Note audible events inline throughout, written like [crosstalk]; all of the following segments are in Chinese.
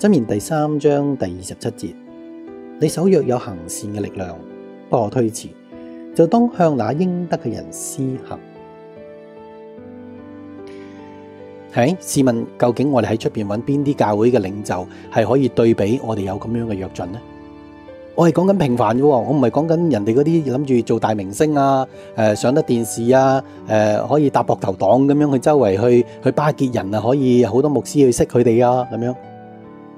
箴言第三章第二十七節：你手若有行善嘅力量，不可推辭，就當向那應得嘅人施行。係，試問究竟我哋喺出边揾邊啲教會嘅領袖係可以對比我哋有咁樣嘅躍進呢？我係講緊平凡嘅，我唔係講緊人哋嗰啲諗住做大明星啊，诶、上得電視啊，诶、可以搭膊頭黨咁樣去周圍去去巴結人啊，可以好多牧師去識佢哋啊咁樣。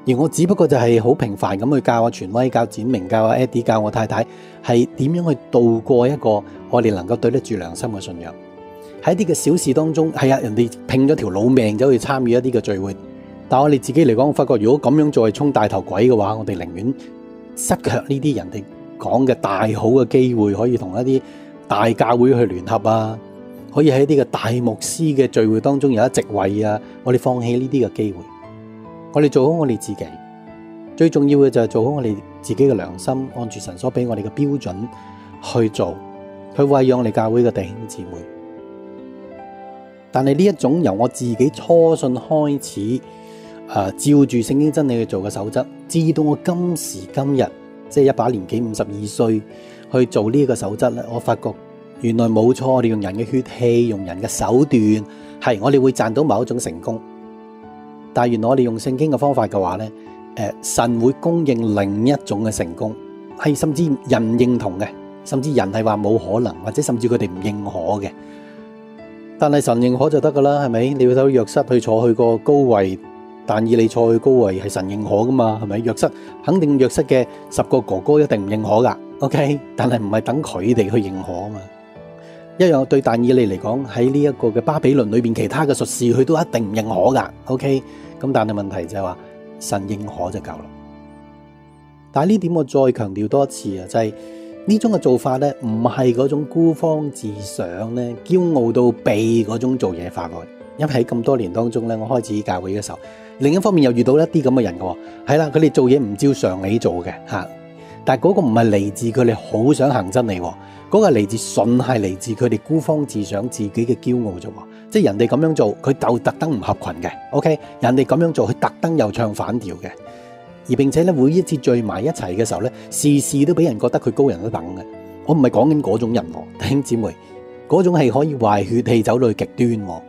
而我只不過就係好平凡咁去教阿傳威、教展明、教阿 Eddie、教我太太，係點樣去度過一個我哋能夠對得住良心嘅信仰。喺啲嘅小事當中，係啊，人哋拼咗條老命走去參與一啲嘅聚會，但我哋自己嚟講，我發覺如果咁樣做係充大頭鬼嘅話，我哋寧願失卻呢啲人哋講嘅大好嘅機會，可以同一啲大教會去聯合啊，可以喺一啲嘅大牧師嘅聚會當中有一席位啊，我哋放棄呢啲嘅機會，我哋做好我哋自己，最重要嘅就系做好我哋自己嘅良心，按住神所俾我哋嘅标准去做，去喂养我哋教会嘅弟兄姊妹。但系呢一种由我自己初信开始，诶、照住圣经真理去做嘅守则，至到我今时今日，即系一把年纪五十二岁去做呢个守则咧，我发觉原来冇错，我哋用人嘅血气，用人嘅手段，系我哋会赚到某一种成功。但原來我哋用聖經嘅方法嘅話咧，诶、神會供應另一種嘅成功，係甚至人認同嘅，甚至人係話冇可能，或者甚至佢哋唔認可嘅。但係神認可就得噶啦，係咪？你要睇約瑟去坐去個高位，但以你坐去高位係神認可噶嘛？係咪？約瑟肯定約瑟嘅十個哥哥一定唔認可噶，OK？但係唔係等佢哋去認可啊嘛？一樣對但以利嚟講，喺呢一個嘅巴比倫裏邊，其他嘅術士佢都一定唔認可噶，OK？咁但係問題就係話神認可就夠啦。但係呢點我再強調多一次啊，就係、呢種嘅做法咧，唔係嗰種孤芳自賞咧，驕傲到避嗰種做嘢法喎。因為喺咁多年當中咧，我開始教會嘅時候，另一方面又遇到一啲咁嘅人嘅，係啦，佢哋做嘢唔照常理做嘅嚇。但係嗰個唔係嚟自佢哋好想行真理，嗰個係嚟自純係嚟自佢哋孤芳自賞自己嘅驕傲啫。即係人哋咁樣做，佢就特登唔合群嘅。OK，人哋咁樣做，佢特登又唱反調嘅。而並且咧，每一次聚埋一齊嘅時候咧，事事都俾人覺得佢高人一等嘅。我唔係講緊嗰種人，[laughs] 弟兄姊妹，嗰種係可以壞血氣走到去極端，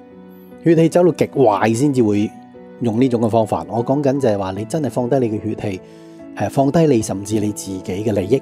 血氣走到極壞先至會用呢種嘅方法。我講緊就係話，你真係放低你嘅血氣，誒，放低你甚至你自己嘅利益，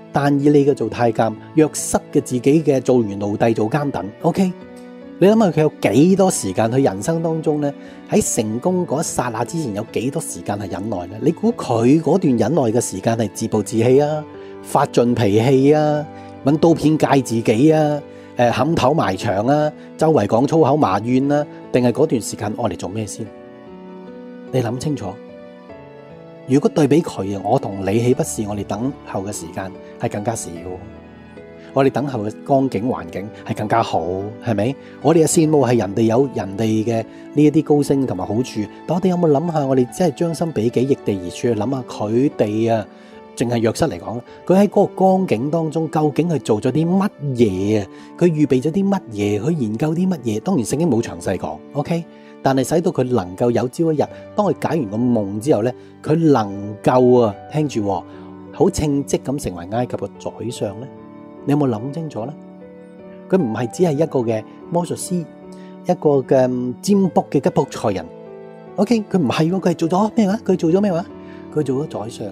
但以你嘅做太監，約瑟嘅自己嘅做完奴隸做監等，OK。你諗下佢有幾多時間去人生當中咧？喺成功嗰一剎那之前有幾多時間係忍耐咧？你估佢嗰段忍耐嘅時間係自暴自棄啊、發盡脾氣啊、揾刀片戒自己啊、誒冚頭埋牆啊、周圍講粗口埋怨啊？定係嗰段時間愛嚟做咩先？你諗清楚。如果對比佢啊，我同你豈不是我哋等候嘅時間係更加少？我哋等候嘅光景環境係更加好，係咪？我哋嘅羨慕係人哋有人哋嘅呢一啲高升同埋好處，但我哋有冇諗下？我哋真係將心比己，逆地而處去諗下佢哋啊？淨係約瑟嚟講，佢喺嗰個光景當中，究竟係做咗啲乜嘢啊？佢預備咗啲乜嘢？去研究啲乜嘢？當然聖經冇詳細講，OK。但係使到佢能夠有朝一日，當佢解完個夢之後咧，佢能夠啊聽住好稱職咁成為埃及嘅宰相咧。你有冇諗清楚咧？佢唔係只係一個嘅魔術師，一個嘅占卜嘅吉卜賽人。OK，佢唔係喎，佢係做咗咩話？佢做咗咩話？佢做咗宰相，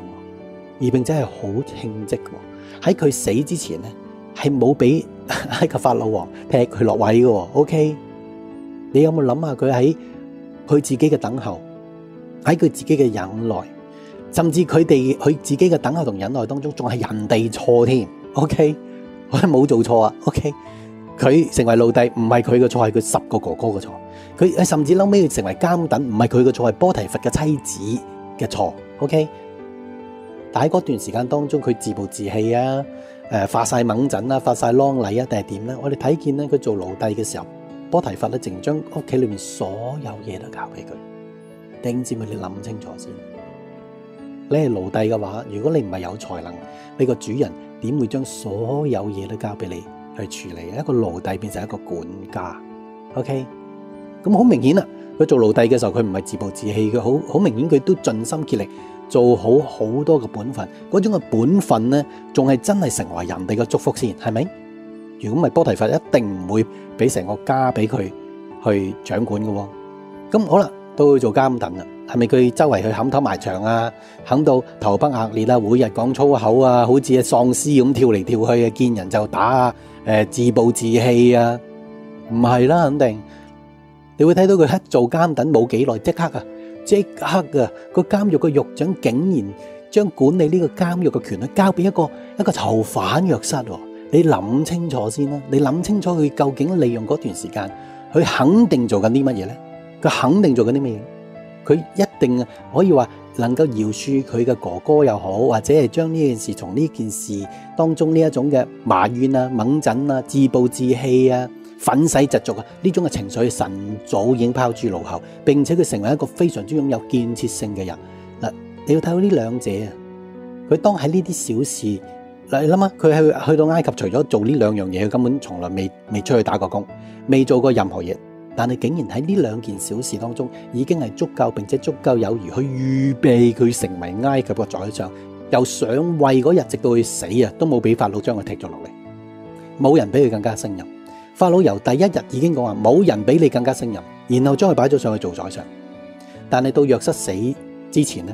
而並且係好稱職嘅。喺佢死之前咧，係冇俾 [laughs] 埃及法老王踢佢落位嘅。OK，你有冇諗下佢喺佢自己嘅等候，喺佢自己嘅忍耐，甚至佢哋佢自己嘅等候同忍耐當中，仲係人哋錯添。OK。我係冇做錯啊，OK？佢成為奴隸唔係佢嘅錯，係佢十個哥哥嘅錯。佢甚至後尾佢成為監等，唔係佢嘅錯，係波提佛嘅妻子嘅錯。OK？但喺嗰段時間當中，佢自暴自棄啊，誒發晒猛疹啊，發晒啷禮啊，定係點咧？我哋睇見咧，佢做奴隶嘅時候，波提乏咧，淨將屋企裏面所有嘢都交俾佢。弟兄姊妹，你諗清楚先。你係奴隸嘅話，如果你唔係有才能，你個主人點會將所有嘢都交俾你去處理？一個奴隸變成一個管家，OK？咁好明顯啦，佢做奴隸嘅時候，佢唔係自暴自棄，佢好好明顯，佢都盡心竭力做好好多嘅本分。嗰種嘅本分咧，仲係真係成為人哋嘅祝福先，係咪？如果唔係，波提法一定唔會俾成個家俾佢去掌管嘅。咁好啦，都要做監躉啦。係咪佢周圍去冚頭埋牆啊？冚到頭崩額裂啊！每日講粗口啊，好似喪屍咁跳嚟跳去啊！見人就打啊！誒，自暴自棄啊！唔係啦，肯定你會睇到佢一做監躉冇幾耐，即刻啊，即刻啊！個監獄嘅獄長竟然將管理呢個監獄嘅權力交俾一個一個囚犯約瑟。你諗清楚先啦，你諗清楚佢究竟利用嗰段時間，佢肯定做緊啲乜嘢咧？佢肯定做緊啲乜嘢？佢一定可以話能夠饒恕佢嘅哥哥又好，或者係將呢件事從呢件事當中呢一種嘅埋怨啊、猛疹啊、自暴自棄啊、憤世嫉俗啊呢種嘅情緒，神早已經拋諸腦後，並且佢成為一個非常之擁有建設性嘅人嗱。你要睇到呢兩者啊，佢當喺呢啲小事嗱，你諗下，佢去去到埃及，除咗做呢兩樣嘢，佢根本從來未未出去打過工，未做過任何嘢。但系竟然喺呢兩件小事當中，已經係足夠，並且足夠有餘去預備佢成為埃及嘅宰相，由上位嗰日直到佢死啊，都冇俾法老將佢踢咗落嚟，冇人比佢更加胜任。法老由第一日已經講話，冇人比你更加胜任，然後將佢擺咗上去做宰相。但系到約瑟死之前呢，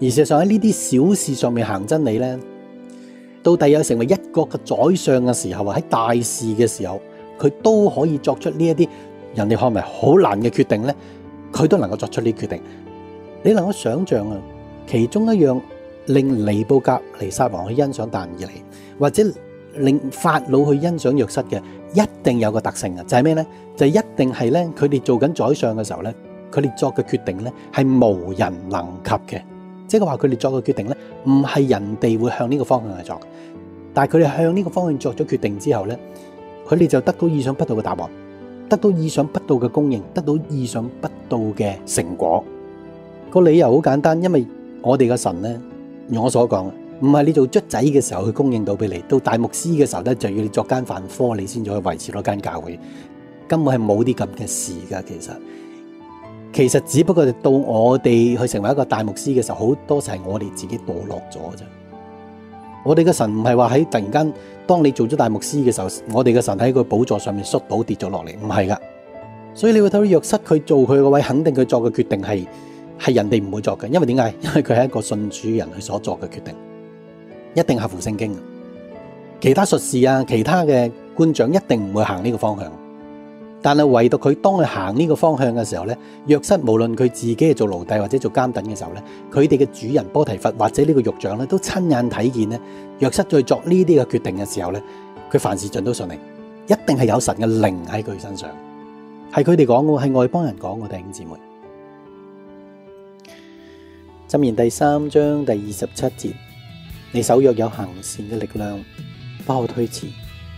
而事實上喺呢啲小事上面行真理咧，到底有成為一國嘅宰相嘅時候啊，喺大事嘅時候，佢都可以作出呢一啲。人哋看為好難嘅決定咧，佢都能夠作出呢啲決定。你能夠想象啊，其中一樣令尼布甲尼撒王去欣賞但以理，或者令法老去欣賞約瑟嘅，一定有個特性啊，就係咩咧？就一定係咧，佢哋做緊宰相嘅時候咧，佢哋作嘅決定咧係無人能及嘅。即係話佢哋作嘅決定咧，唔係人哋會向呢個方向去作，但係佢哋向呢個方向作咗決定之後咧，佢哋就得到意想不到嘅答案。得到意想不到嘅供應，得到意想不到嘅成果。個理由好簡單，因為我哋嘅神咧，如我所講，唔係你做卒仔嘅時候去供應到俾你，到大牧師嘅時候咧，就要你作間飯科，你先至可以維持到間教會。根本係冇啲咁嘅事噶。其實，其實只不過到我哋去成為一個大牧師嘅時候，好多時係我哋自己墮落咗啫。我哋嘅神唔係話喺突然間，當你做咗大牧師嘅時候，我哋嘅神喺個寶座上面摔倒跌咗落嚟，唔係噶。所以你會睇到約瑟佢做佢個位，肯定佢作嘅決定係係人哋唔會作嘅，因為點解？[laughs] 因為佢係一個信主人佢所作嘅決定，一定合乎聖經。其他術士啊，其他嘅官长一定唔會行呢個方向。但係唯獨佢當佢行呢個方向嘅時候咧，約瑟無論佢自己係做奴隸或者做監等嘅時候咧，佢哋嘅主人波提佛或者呢個獄長咧，都親眼睇見咧，約瑟在作呢啲嘅決定嘅時候咧，佢凡事盡都順利，一定係有神嘅靈喺佢身上，係佢哋講嘅，係外邦人講嘅，弟兄姊妹。箴言第三章第二十七節，你手若有行善嘅力量，不可推迟，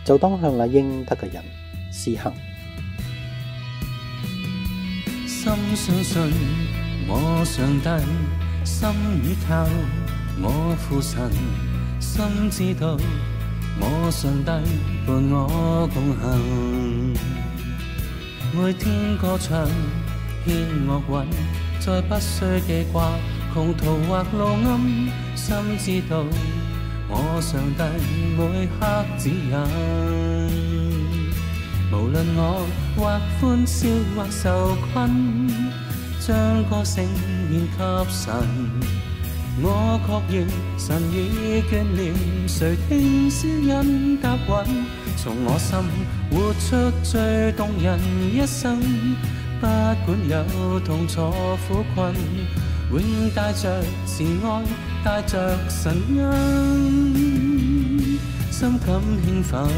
就當向那应得嘅人施行。心相信我上帝，心倚靠我父神。心知道我上帝伴我共行。每天歌唱，牽樂韻，再不需記掛窮途或路暗，心知道我上帝每刻指引。無論我或歡笑或受困，將歌聲獻給神。我確認神已眷念，誰聽聲音答允？從我心活出最動人一生，不管有痛楚苦困，永帶着慈愛，帶着神恩，心感興奮。